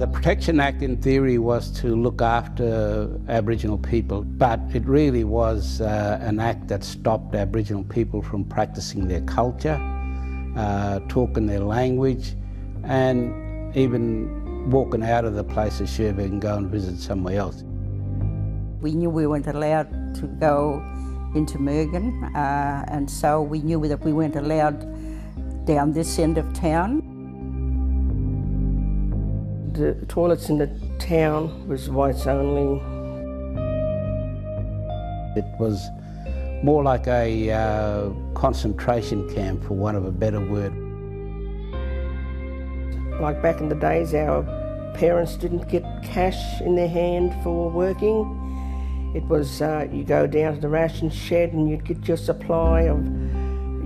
The Protection Act, in theory, was to look after Aboriginal people, but it really was uh, an act that stopped Aboriginal people from practicing their culture, uh, talking their language, and even walking out of the place of Cherbourg and go and visit somewhere else. We knew we weren't allowed to go into Murgon, uh, and so we knew that we weren't allowed down this end of town. The toilets in the town was whites only. It was more like a uh, concentration camp, for want of a better word. Like back in the days, our parents didn't get cash in their hand for working. It was uh, you go down to the ration shed and you'd get your supply of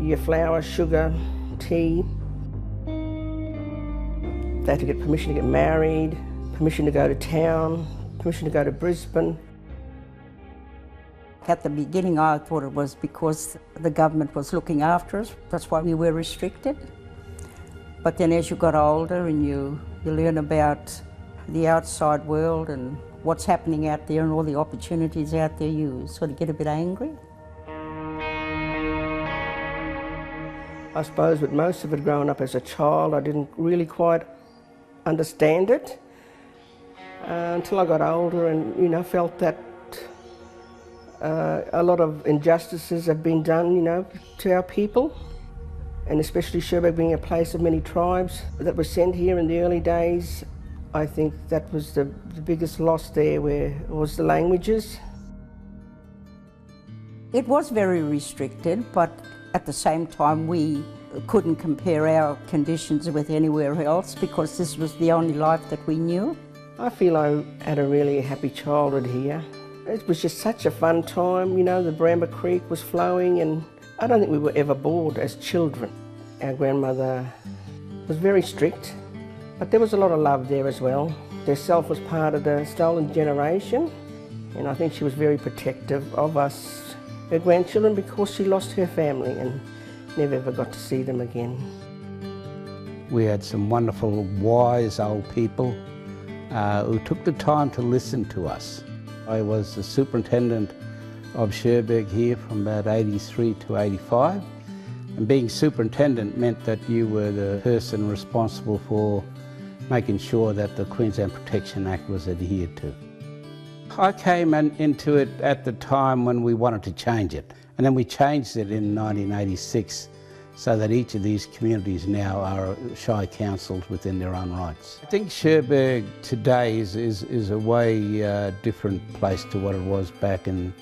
your flour, sugar, tea. They had to get permission to get married, permission to go to town, permission to go to Brisbane. At the beginning, I thought it was because the government was looking after us. That's why we were restricted. But then as you got older and you, you learn about the outside world and what's happening out there and all the opportunities out there, you sort of get a bit angry. I suppose with most of it growing up as a child, I didn't really quite understand it uh, until I got older and, you know, felt that uh, a lot of injustices have been done, you know, to our people. And especially Cherbourg being a place of many tribes that were sent here in the early days, I think that was the, the biggest loss there where was the languages. It was very restricted, but at the same time we couldn't compare our conditions with anywhere else because this was the only life that we knew. I feel I had a really happy childhood here. It was just such a fun time, you know, the Barambah Creek was flowing and I don't think we were ever bored as children. Our grandmother was very strict, but there was a lot of love there as well. Herself was part of the stolen generation and I think she was very protective of us, her grandchildren, because she lost her family and never ever got to see them again. We had some wonderful, wise old people uh, who took the time to listen to us. I was the superintendent of Cherbourg here from about 83 to 85. And being superintendent meant that you were the person responsible for making sure that the Queensland Protection Act was adhered to. I came in, into it at the time when we wanted to change it. And then we changed it in 1986 so that each of these communities now are Shire councils within their own rights. I think Cherbourg today is, is, is a way uh, different place to what it was back in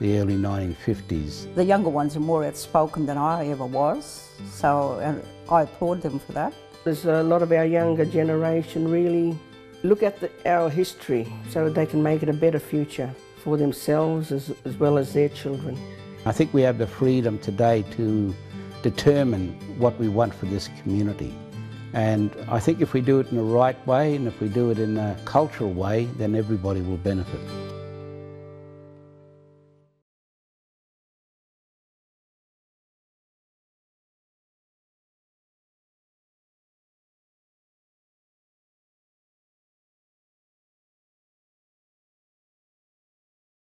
the early 1950s. The younger ones are more outspoken than I ever was, so and I applaud them for that. There's a lot of our younger generation really look at the, our history so they can make it a better future for themselves as, as well as their children. I think we have the freedom today to determine what we want for this community. And I think if we do it in the right way and if we do it in a cultural way, then everybody will benefit.